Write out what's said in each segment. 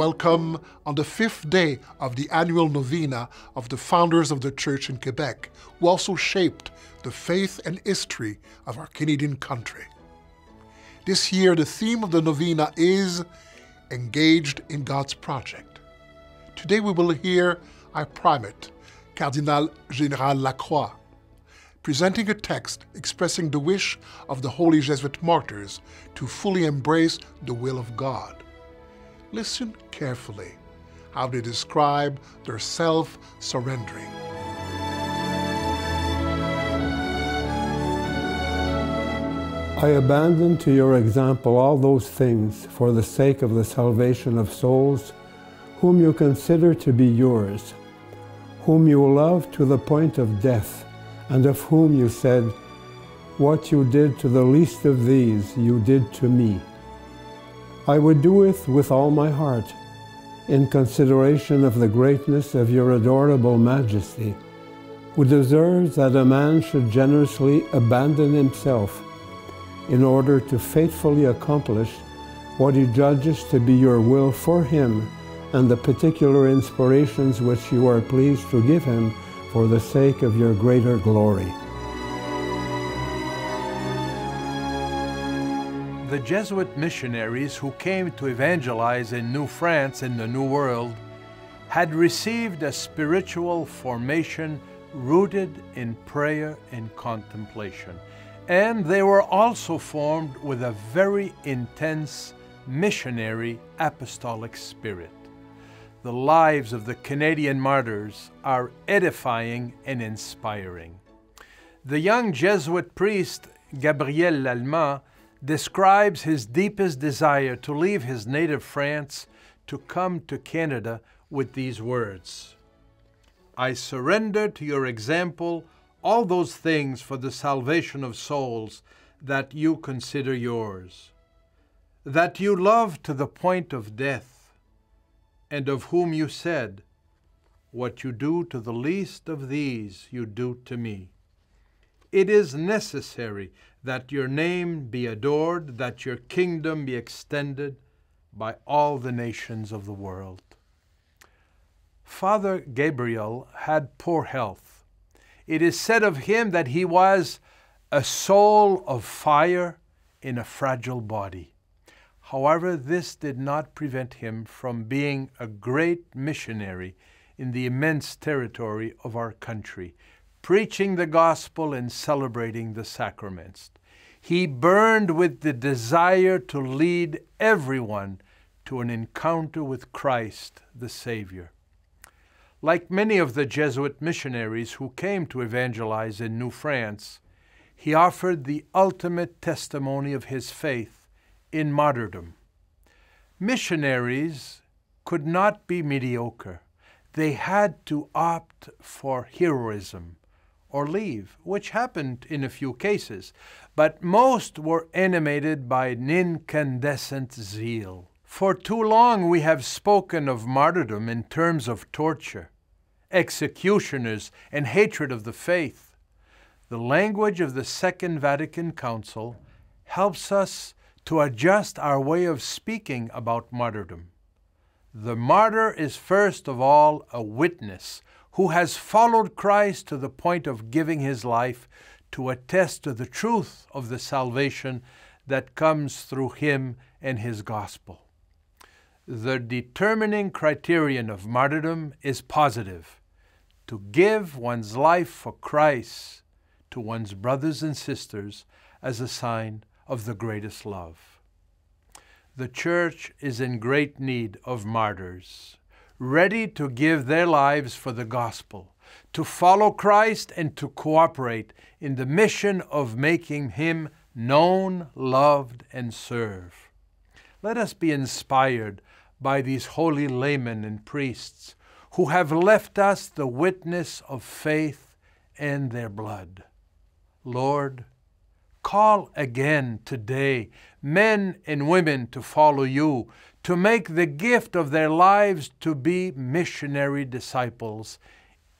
Welcome on the fifth day of the annual novena of the founders of the church in Quebec, who also shaped the faith and history of our Canadian country. This year, the theme of the novena is Engaged in God's Project. Today, we will hear our primate, Cardinal Gérald Lacroix, presenting a text expressing the wish of the holy Jesuit martyrs to fully embrace the will of God. Listen carefully how they describe their self surrendering. I abandon to your example all those things for the sake of the salvation of souls whom you consider to be yours, whom you love to the point of death and of whom you said, What you did to the least of these, you did to me. I would do it with all my heart, in consideration of the greatness of your adorable majesty, who deserves that a man should generously abandon himself in order to faithfully accomplish what he judges to be your will for him and the particular inspirations which you are pleased to give him for the sake of your greater glory. The Jesuit missionaries who came to evangelize in New France in the New World had received a spiritual formation rooted in prayer and contemplation. And they were also formed with a very intense missionary apostolic spirit the lives of the Canadian martyrs are edifying and inspiring. The young Jesuit priest Gabriel Lalemant describes his deepest desire to leave his native France to come to Canada with these words I surrender to your example all those things for the salvation of souls that you consider yours, that you love to the point of death and of whom you said, What you do to the least of these, you do to me. It is necessary that your name be adored, that your kingdom be extended by all the nations of the world. Father Gabriel had poor health. It is said of him that he was a soul of fire in a fragile body. However, this did not prevent him from being a great missionary in the immense territory of our country, preaching the gospel and celebrating the sacraments. He burned with the desire to lead everyone to an encounter with Christ the Savior. Like many of the Jesuit missionaries who came to evangelize in New France, he offered the ultimate testimony of his faith in martyrdom. Missionaries could not be mediocre. They had to opt for heroism or leave, which happened in a few cases, but most were animated by an incandescent zeal. For too long we have spoken of martyrdom in terms of torture, executioners, and hatred of the faith. The language of the Second Vatican Council helps us to adjust our way of speaking about martyrdom. The martyr is first of all a witness who has followed Christ to the point of giving his life to attest to the truth of the salvation that comes through him and his gospel. The determining criterion of martyrdom is positive to give one's life for Christ to one's brothers and sisters as a sign of the greatest love. The Church is in great need of martyrs, ready to give their lives for the gospel, to follow Christ, and to cooperate in the mission of making Him known, loved, and served. Let us be inspired by these holy laymen and priests who have left us the witness of faith and their blood. Lord, Call again today men and women to follow you, to make the gift of their lives to be missionary disciples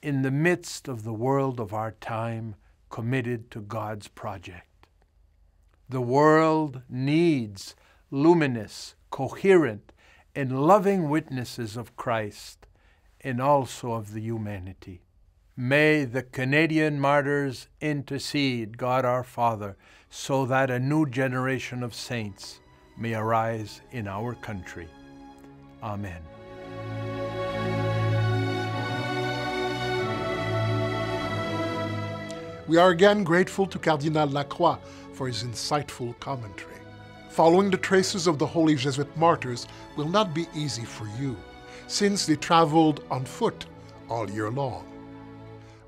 in the midst of the world of our time committed to God's project. The world needs luminous, coherent, and loving witnesses of Christ and also of the humanity. May the Canadian martyrs intercede, God our Father, so that a new generation of saints may arise in our country. Amen. We are again grateful to Cardinal Lacroix for his insightful commentary. Following the traces of the holy Jesuit martyrs will not be easy for you, since they traveled on foot all year long.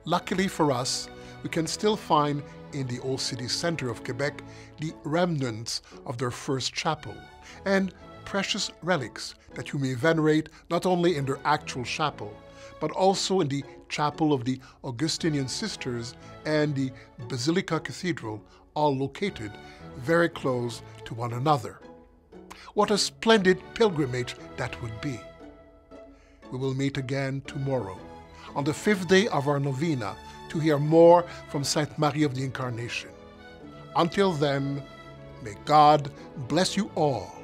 Luckily for us, we can still find in the old city center of Quebec the remnants of their first chapel and precious relics that you may venerate not only in their actual chapel, but also in the chapel of the Augustinian Sisters and the Basilica Cathedral, all located very close to one another. What a splendid pilgrimage that would be! We will meet again tomorrow, on the fifth day of our novena, to hear more from Sainte Marie of the Incarnation. Until then, may God bless you all.